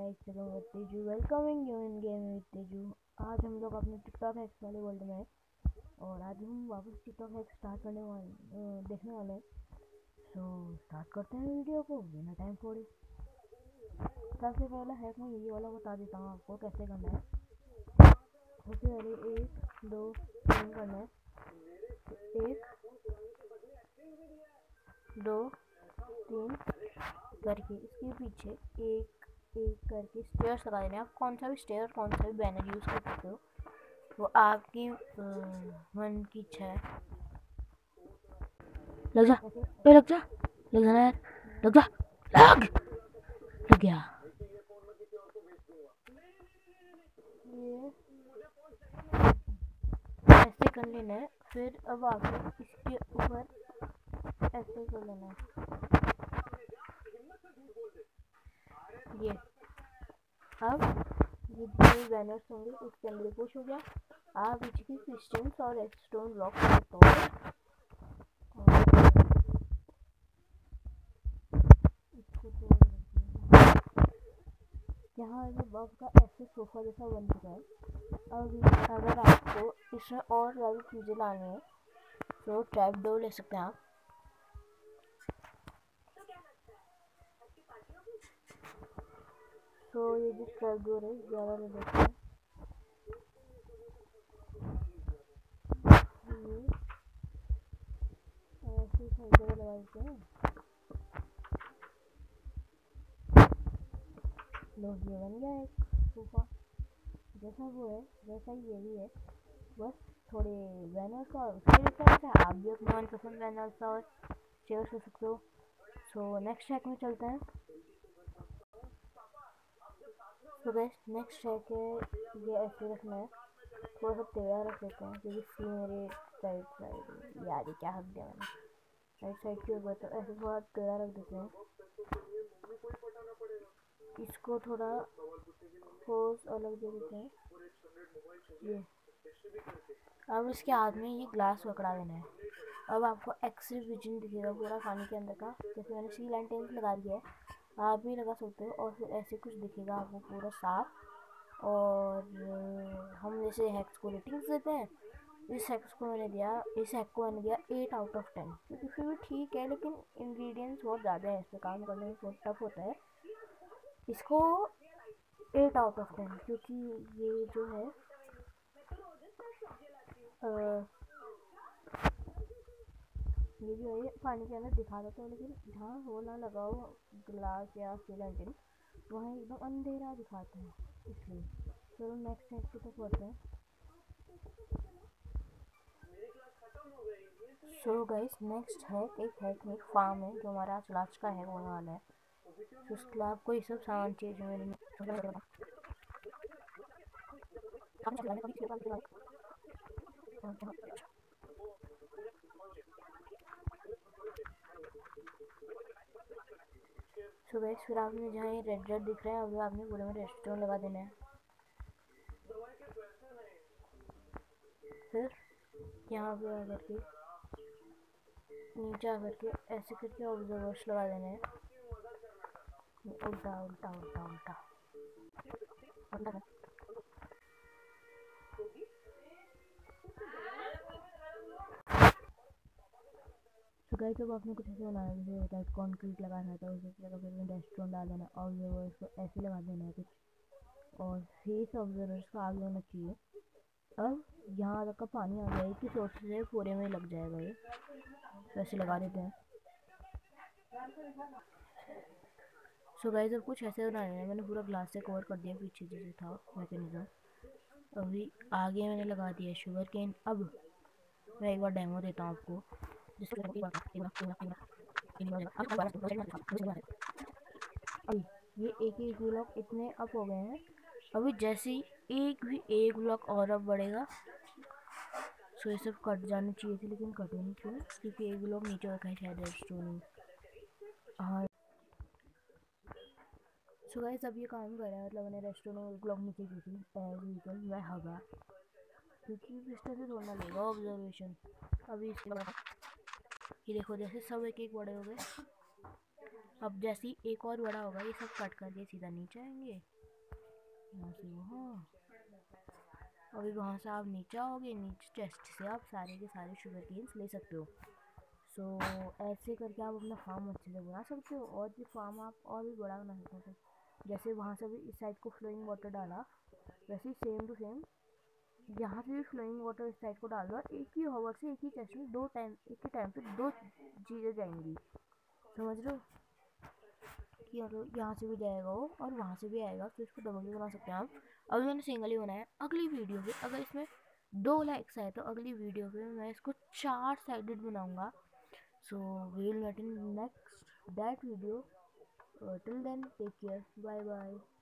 मैं चलो Teju welcoming you in game with Teju. आज हम लोग अपने टिकटॉक हैक्स वाले वर्ल्ड में और आज हम वापस टिकटॉक हैक्स स्टार्ट करने वाले देखने वाले हैं। सो स्टार्ट करते हैं वीडियो को, बिना टाइम छोड़े सबसे पहला हैक मैं ये वाला बता देता हूँ आपको, कैसे करना है। सबसे पहले एक, दो, तीन करना है। एक, दो, तीन करके इसके पीछे एक करके स्टेयर्स लगा देने। आप कौन सा भी स्टेयर कौन सा भी बैनर यूज़ कर सकते हो? वो आपकी मन की इच्छा है। लग जा। ए, लग जा। लग जाना यार। लग जा। लग। लग गया। ऐसे कर लेना है। फिर अब आगे इसके ऊपर ऐसे कर लेना है ये अब ये जो बैनर्स होंगे, उसके अंदर पुश हो गया। आप इसकी क्रिस्टन्स और स्टोन ब्लॉक कर तोड़ यहाँ अब आपका ऐसे सोफा जैसा बन चुका है। अब अगर आपको इसमें और ज़्यादा चीज़ें लानी है तो ट्रैप डोर ले सकते हैं आप। तो ये जो ट्रैप डोर है, ज़्यादा ले लेते हैं। लो, ये बन गया एक सोफा जैसा वो है, वैसा ही ये भी है। बस थोड़े बैनर्स और उसके डिफरेंस है। आप भी अपने मनपसंद बैनर्स और शेयर कर सकते हो। सो नेक्स्ट ट्रैक में चलते हैं। तो गैस नेक्स्ट है कि ये ऐसे रखना है थोड़ा सा टेढ़ा रख लेते हैं, क्योंकि सी मेरे राइट साइड यार ये क्या हक दिया मैंने राइट साइड के ऊपर तो ऐसे थोड़ा टेढ़ा रख देते हैं। इसको थोड़ा फोर्स अलग दे देते हैं। ये। अब इसके हाथ में ये ग्लास पकड़ा देना है अब आपको एक्सरे विजन दिखेगा पूरा पानी के अंदर का जैसे मैंने सी लैंटेंस लगा दिया है। आप भी लगा सकते हो और फिर ऐसे कुछ दिखेगा आपको पूरा साफ़। और हम जैसे हैक्स को रेटिंग्स देते हैं। इस हैक्स को मैंने दिया इस हैक को मैंने दिया एट आउट ऑफ़ टेन क्योंकि फिर भी ठीक है लेकिन इंग्रेडिएंट्स बहुत ज़्यादा है इस पर काम करने में बहुत टफ होता है। इसको एट आउट ऑफ़ टेन क्योंकि ये जो है आ, ये जो है, पानी के अंदर दिखा देता है, लेकिन जहाँ वो ना लगाओ, ग्लास या सिलेंडर वहाँ एकदम अंधेरा दिखाता है, इसलिए। चलो नेक्स्ट हैक की तरफ़ बढ़ते हैं। सो गाइस नेक्स्ट हैक एक हैक में फार्म है, जो हमारा आज लास्ट का हैक होने वाला है। तो उसके लिए आपको ये सब सामान चाहिए, जो मैंने गैस फिर आपने जहाँ ये रेड रेड दिख रहा है, अभी आपने पूरे में रेस्टोरेंट लगा देना है। फिर यहाँ पे आकर के, नीचे आकर के ऐसे करके ऑब्जर्वर्स लगा देने हैं। उल्टा उल्टा उल्टा उल्टा। उल्टा तो गाइस जब आपने कुछ ऐसे बनाया जैसे है कॉन्क्रीट लगा रहा था, उसी जगह फिर रेस्टोरेंट डाल देना ऑब्जर्वर्स को ऐसे लगा देना है कुछ। और फेस ऑब्जर्वर्स का आग होना चाहिए। अब यहाँ तक का पानी आ गया कि सोर्स से पूरे में लग जाएगा ये। तो ऐसे लगा देते हैं। सो गाइस अब कुछ ऐसे बनाने हैं, मैंने पूरा ग्लास से कवर कर दिया पीछे जैसे था मैकेनिज्म अभी आगे मैंने लगा दिया शुगर केन अब मैं एक बार डेमो देता हूँ आपको। ये एक एक ब्लॉक इतने अप हो गए हैं। अभी जैसे ही एक भी एक ब्लॉक और अब बढ़ेगा सो ये सब कट जाने चाहिए थे, लेकिन कटे नहीं क्यों? क्योंकि एक ब्लॉक नीचे रखा है शायद स्टोन हाँ। सो गाइस अब ये काम कर रहा है मतलब मैंने रेस्टोरेंट में ब्लॉक नीचे की थी एज यूजल मैं हवा क्योंकि इस तरह से छोड़ना लेगा ऑब्जर्वेशन अभी इसके ये देखो जैसे सब एक एक बड़े हो गए। अब जैसे ही एक और बड़ा होगा ये सब कट करके सीधा नीचे आएँगे। यहाँ से वहाँ। अभी वहाँ से आप नीचे आओगे नीचे चेस्ट से आप सारे के सारे शुगर केन्स ले सकते हो। सो so, ऐसे करके आप अपना फार्म अच्छे से बना सकते हो और भी फार्म आप और भी बड़ा बना सकते हो। जैसे वहाँ से भी इस साइड को फ्लोइंग वाटर डाला वैसे सेम टू सेम यहाँ से भी फ्लोइंग वाटर इस साइड को डाल दो एक ही हवर से एक ही चेस्ट में दो टाइम एक ही टाइम पे दो चीज़ें जाएँगी। समझ लो कि मतलब यहाँ से भी जाएगा वो और वहाँ से भी आएगा तो इसको डबल भी बना सकते हैं आप। अभी मैंने सिंगल ही बनाया अगली वीडियो पे अगर इसमें दो लाइक्स आए तो अगली वीडियो पे मैं इसको चार साइडेड बनाऊँगा। सो meet in next that video. Uh, till then take care. Bye bye